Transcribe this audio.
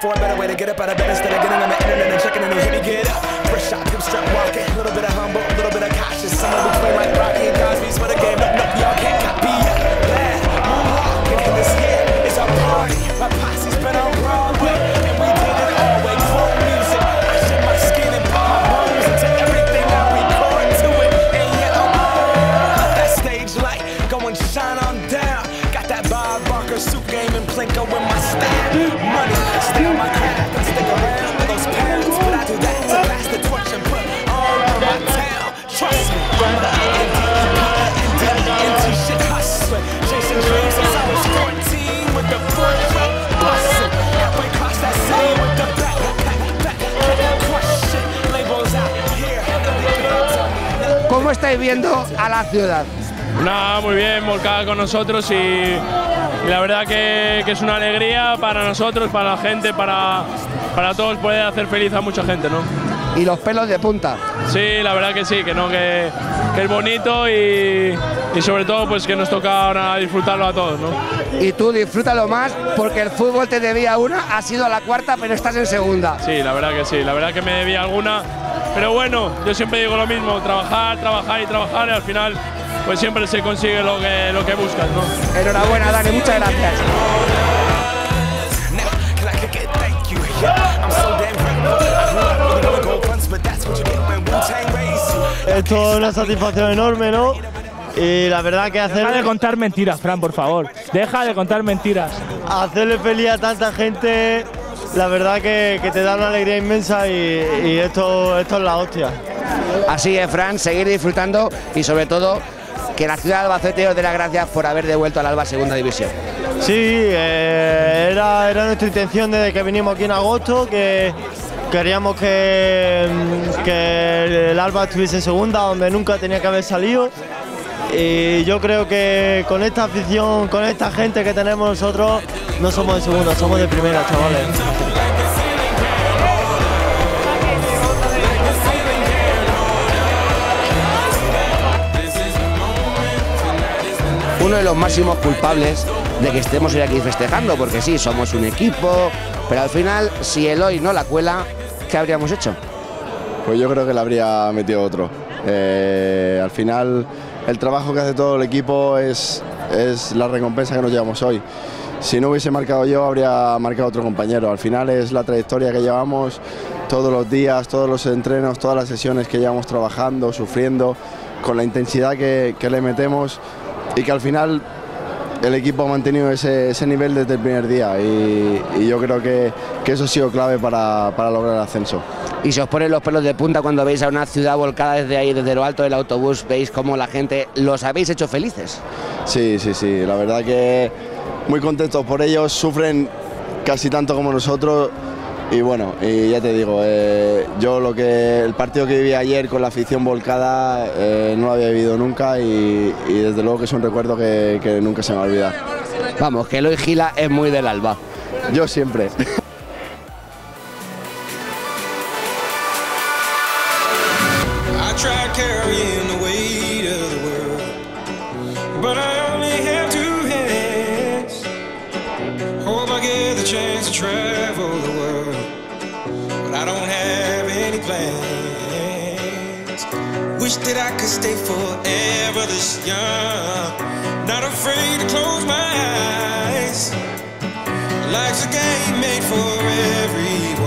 for a better way to get up out of bed instead of getting on the internet and checking in who's suit game and Plinko in my style. Money, stay on my craft and stick around for those pounds. But I do that to pass the torch and put on my town. Trust me, I'm the NT shit hustling. Chasing dreams since I was 14 with the front row busting. Halfway across that city with the back, back, back. Crush shit, labels out here. ¿Cómo estáis viendo a la ciudad? Nada, muy bien, volcada con nosotros y, y la verdad que, que es una alegría para nosotros, para la gente, para, para todos poder hacer feliz a mucha gente, ¿no? Y los pelos de punta. Sí, la verdad que sí, que no, que, que es bonito y, y sobre todo pues que nos toca ahora disfrutarlo a todos, ¿no? Y tú disfrútalo más porque el fútbol te debía una, ha sido la cuarta, pero estás en segunda. Sí, la verdad que sí, la verdad que me debía alguna, pero bueno, yo siempre digo lo mismo, trabajar, trabajar y trabajar y al final pues siempre se consigue lo que, lo que buscas, ¿no? Enhorabuena, Dani, muchas gracias. Esto es una satisfacción enorme, ¿no? Y la verdad que Deja de contar mentiras, Fran, por favor. Deja de contar mentiras. hacerle feliz a tanta gente, la verdad que, que te da una alegría inmensa y, y esto, esto es la hostia. Así es, Fran, seguir disfrutando y sobre todo que la ciudad de Albacete os dé las gracias por haber devuelto al Alba Segunda División. Sí, eh, era, era nuestra intención desde que vinimos aquí en agosto, que queríamos que, mm, que el Alba estuviese en segunda, donde nunca tenía que haber salido. Y yo creo que con esta afición, con esta gente que tenemos nosotros, no somos de segunda, somos de primera, chavales. Los máximos culpables de que estemos hoy aquí festejando, porque sí, somos un equipo, pero al final, si el hoy no la cuela, ¿qué habríamos hecho? Pues yo creo que le habría metido otro. Eh, al final, el trabajo que hace todo el equipo es, es la recompensa que nos llevamos hoy. Si no hubiese marcado yo, habría marcado otro compañero. Al final es la trayectoria que llevamos todos los días, todos los entrenos, todas las sesiones que llevamos trabajando, sufriendo, con la intensidad que, que le metemos y que al final el equipo ha mantenido ese, ese nivel desde el primer día y, y yo creo que, que eso ha sido clave para, para lograr el ascenso. Y se os ponen los pelos de punta cuando veis a una ciudad volcada desde ahí, desde lo alto del autobús, veis cómo la gente los habéis hecho felices. Sí, sí, sí, la verdad que muy contentos por ellos, sufren casi tanto como nosotros y bueno, y ya te digo, eh, yo lo que el partido que viví ayer con la afición volcada eh, no lo había vivido nunca y, y desde luego que es un recuerdo que, que nunca se me va a olvidar. Vamos, que Eloy Gila es muy del Alba. Yo siempre. Plans. Wish that I could stay forever this young, not afraid to close my eyes. Life's a game made for everyone.